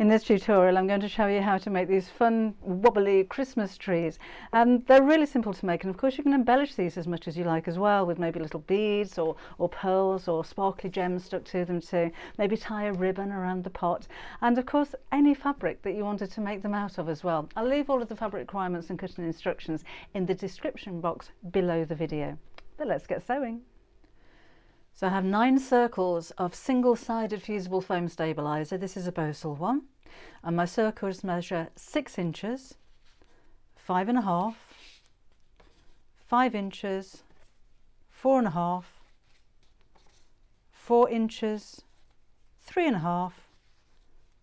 In this tutorial I'm going to show you how to make these fun wobbly Christmas trees and they're really simple to make and of course you can embellish these as much as you like as well with maybe little beads or, or pearls or sparkly gems stuck to them too. Maybe tie a ribbon around the pot and of course any fabric that you wanted to make them out of as well. I'll leave all of the fabric requirements and cutting instructions in the description box below the video. But let's get sewing. So I have nine circles of single-sided fusible foam stabiliser. This is a Bosal one. And my circles measure six inches, five and a half, five inches, four and a half, four inches, three and a half,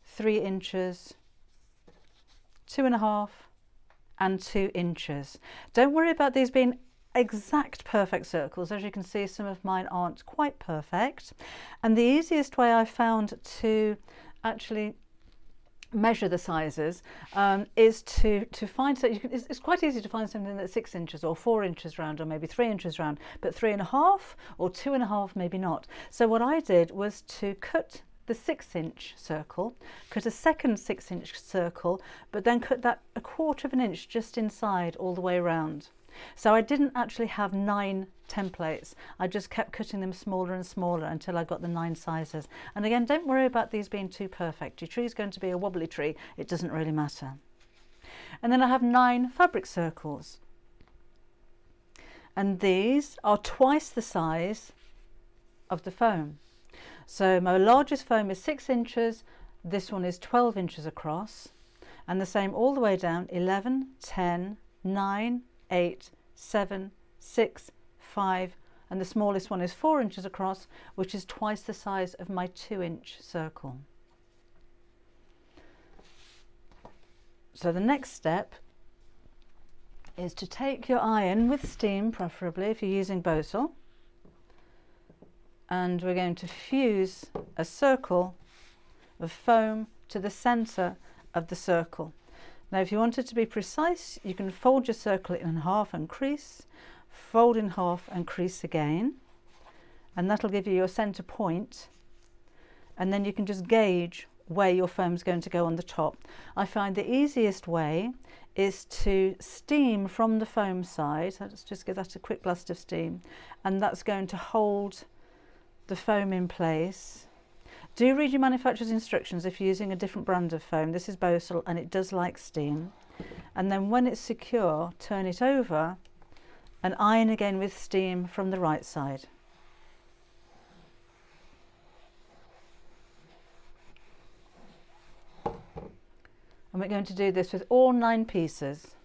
three inches, two and a half, and two inches. Don't worry about these being exact perfect circles. As you can see, some of mine aren't quite perfect. And the easiest way I found to actually measure the sizes um, is to to find so can, it's, it's, quite easy to find something that's six inches or four inches round or maybe three inches round but three and a half or two and a half maybe not so what I did was to cut the six inch circle cut a second six inch circle but then cut that a quarter of an inch just inside all the way around so I didn't actually have nine templates. I just kept cutting them smaller and smaller until I got the nine sizes. And again, don't worry about these being too perfect. Your tree is going to be a wobbly tree. It doesn't really matter. And then I have nine fabric circles. And these are twice the size of the foam. So my largest foam is six inches. This one is 12 inches across. And the same all the way down, 11, 10, 9, eight, seven, six, five, and the smallest one is four inches across, which is twice the size of my two inch circle. So the next step is to take your iron with steam, preferably if you're using Bosal, and we're going to fuse a circle of foam to the centre of the circle. Now if you wanted to be precise, you can fold your circle in half and crease, fold in half and crease again, and that'll give you your centre point, and then you can just gauge where your foam is going to go on the top. I find the easiest way is to steam from the foam side. Let's just give that a quick blast of steam, and that's going to hold the foam in place do read your manufacturer's instructions if you're using a different brand of foam. This is Bosal and it does like steam. And then when it's secure, turn it over and iron again with steam from the right side. And we're going to do this with all nine pieces.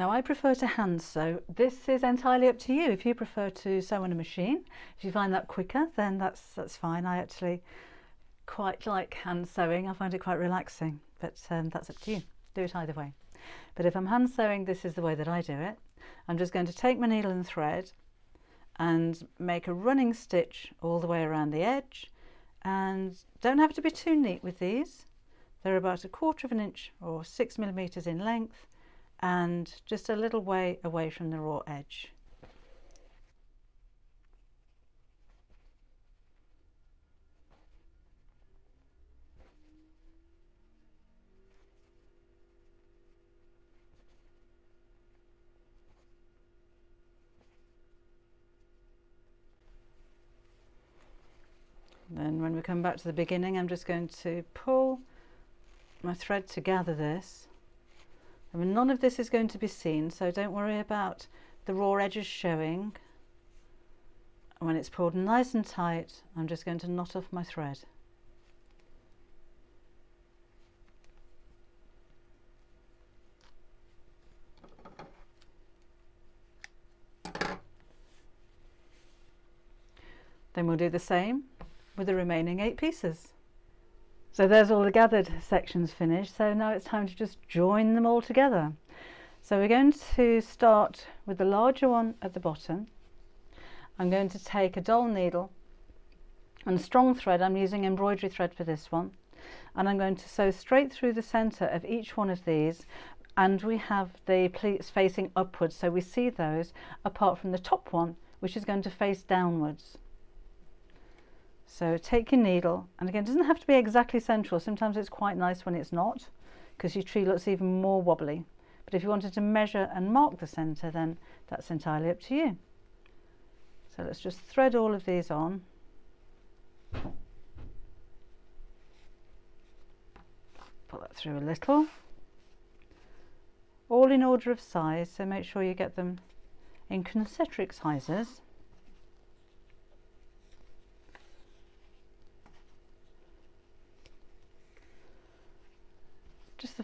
Now I prefer to hand sew. This is entirely up to you. If you prefer to sew on a machine, if you find that quicker, then that's that's fine. I actually quite like hand sewing. I find it quite relaxing, but um, that's up to you. Do it either way. But if I'm hand sewing, this is the way that I do it. I'm just going to take my needle and thread and make a running stitch all the way around the edge and don't have to be too neat with these. They're about a quarter of an inch or six millimeters in length and just a little way away from the raw edge. Then when we come back to the beginning, I'm just going to pull my thread to gather this I mean, none of this is going to be seen, so don't worry about the raw edges showing. When it's pulled nice and tight, I'm just going to knot off my thread. Then we'll do the same with the remaining eight pieces. So there's all the gathered sections finished. So now it's time to just join them all together. So we're going to start with the larger one at the bottom. I'm going to take a doll needle and strong thread. I'm using embroidery thread for this one. And I'm going to sew straight through the center of each one of these and we have the pleats facing upwards so we see those apart from the top one which is going to face downwards. So take your needle, and again, it doesn't have to be exactly central. Sometimes it's quite nice when it's not, because your tree looks even more wobbly. But if you wanted to measure and mark the centre, then that's entirely up to you. So let's just thread all of these on. Pull that through a little. All in order of size, so make sure you get them in concentric sizes.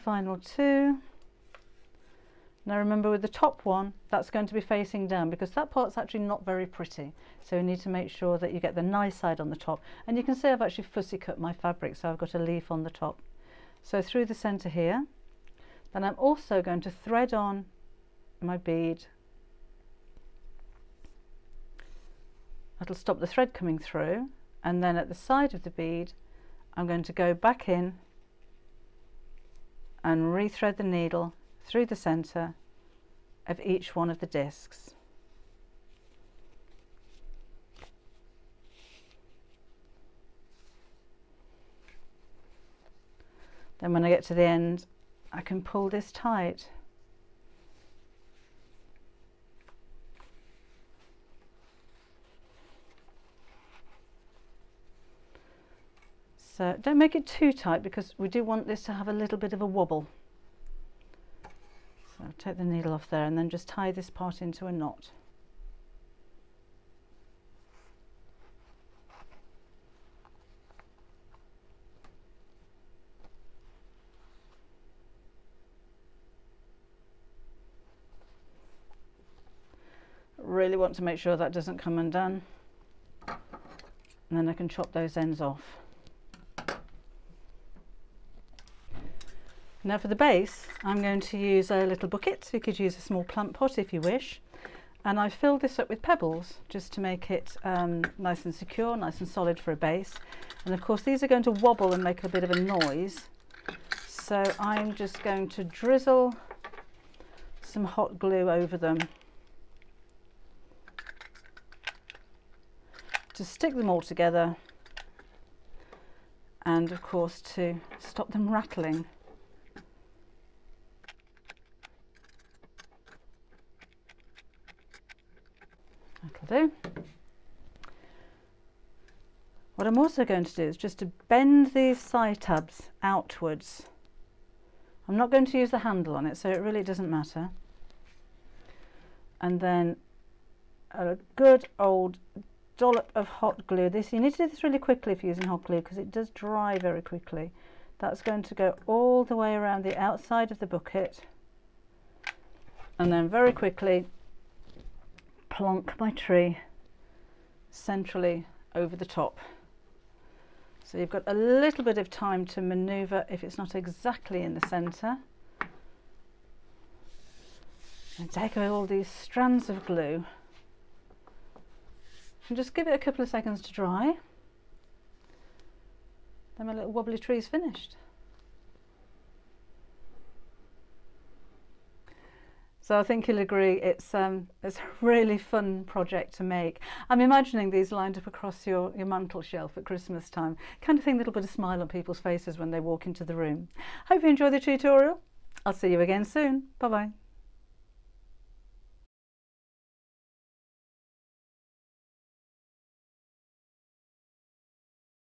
Final two. Now remember with the top one, that's going to be facing down because that part's actually not very pretty. So you need to make sure that you get the nice side on the top. And you can see I've actually fussy cut my fabric, so I've got a leaf on the top. So through the centre here, then I'm also going to thread on my bead. That'll stop the thread coming through. And then at the side of the bead, I'm going to go back in and rethread the needle through the centre of each one of the discs. Then when I get to the end, I can pull this tight. So don't make it too tight because we do want this to have a little bit of a wobble. So take the needle off there and then just tie this part into a knot. Really want to make sure that doesn't come undone and then I can chop those ends off. Now for the base, I'm going to use a little bucket. You could use a small plant pot if you wish. And I've filled this up with pebbles just to make it um, nice and secure, nice and solid for a base. And of course these are going to wobble and make a bit of a noise. So I'm just going to drizzle some hot glue over them to stick them all together and of course to stop them rattling. Do. What I'm also going to do is just to bend these side tabs outwards. I'm not going to use the handle on it, so it really doesn't matter. And then a good old dollop of hot glue. This You need to do this really quickly if you're using hot glue because it does dry very quickly. That's going to go all the way around the outside of the bucket. And then very quickly plonk my tree centrally over the top. So you've got a little bit of time to manoeuvre if it's not exactly in the centre. And take away all these strands of glue and just give it a couple of seconds to dry. Then my little wobbly tree is finished. So I think you'll agree it's, um, it's a really fun project to make. I'm imagining these lined up across your, your mantel shelf at Christmas time, kind of thing that'll put a smile on people's faces when they walk into the room. Hope you enjoy the tutorial. I'll see you again soon. Bye bye.